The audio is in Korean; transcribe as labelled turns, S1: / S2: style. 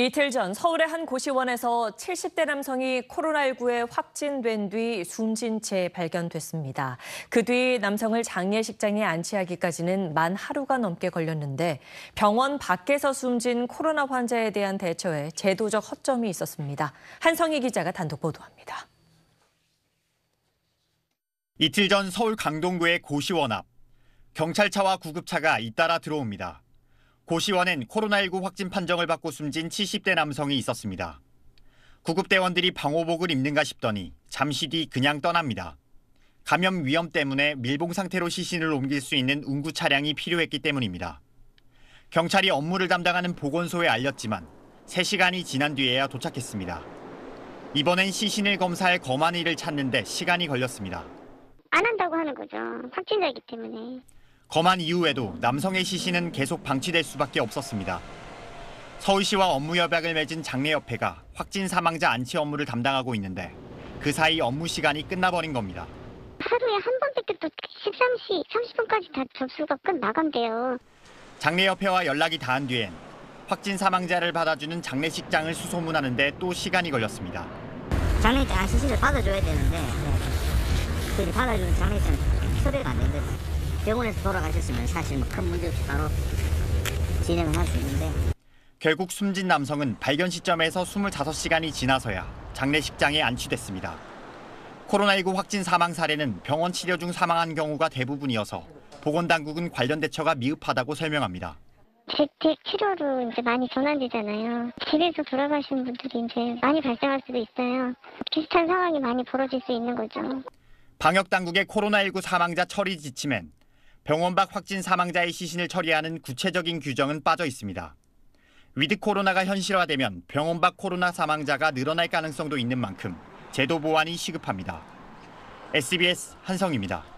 S1: 이틀 전 서울의 한 고시원에서 70대 남성이 코로나19에 확진된 뒤 숨진 채 발견됐습니다. 그 뒤 남성을 장례식장에 안치하기까지는 만 하루가 넘게 걸렸는데 병원 밖에서 숨진 코로나 환자에 대한 대처에 제도적 허점이 있었습니다. 한성희 기자가 단독 보도합니다.
S2: 이틀 전 서울 강동구의 고시원 앞 경찰차와 구급차가 잇따라 들어옵니다. 고시원엔 코로나19 확진 판정을 받고 숨진 70대 남성이 있었습니다. 구급대원들이 방호복을 입는가 싶더니 잠시 뒤 그냥 떠납니다. 감염 위험 때문에 밀봉 상태로 시신을 옮길 수 있는 운구 차량이 필요했기 때문입니다. 경찰이 업무를 담당하는 보건소에 알렸지만 3시간이 지난 뒤에야 도착했습니다. 이번엔 시신을 검사할 검안이를 찾는데 시간이 걸렸습니다.
S3: 안 한다고 하는 거죠. 확진자이기 때문에.
S2: 검안 이후에도 남성의 시신은 계속 방치될 수밖에 없었습니다. 서울시와 업무 협약을 맺은 장례협회가 확진 사망자 안치 업무를 담당하고 있는데 그 사이 업무 시간이 끝나버린 겁니다.
S3: 하루에 한 번밖에 또 13시 30분까지 다 접수가 끝나간대요.
S2: 장례협회와 연락이 닿은 뒤엔 확진 사망자를 받아주는 장례식장을 수소문하는데 또 시간이 걸렸습니다.
S4: 장례식장 시신을 받아줘야 되는데 그 받아주는 장례식장 섭외가 안된 거죠. 병원에서 돌아가셨으면 사실 뭐 큰 문제 없이 바로 진행을 할 수 있는데
S2: 결국 숨진 남성은 발견 시점에서 25시간이 지나서야 장례식장에 안치됐습니다. 코로나19 확진 사망 사례는 병원 치료 중 사망한 경우가 대부분이어서 보건당국은 관련 대처가 미흡하다고 설명합니다.
S3: 재택 치료로 이제 많이 전환되잖아요. 집에서 돌아가시는 분들이 이제 많이 발생할 수도 있어요. 비슷한 상황이 많이 벌어질 수 있는 거죠.
S2: 방역 당국의 코로나19 사망자 처리 지침엔 병원 밖 확진 사망자의 시신을 처리하는 구체적인 규정은 빠져 있습니다. with 코로나가 현실화되면 병원 밖 코로나 사망자가 늘어날 가능성도 있는 만큼 제도 보완이 시급합니다. SBS 한성희입니다.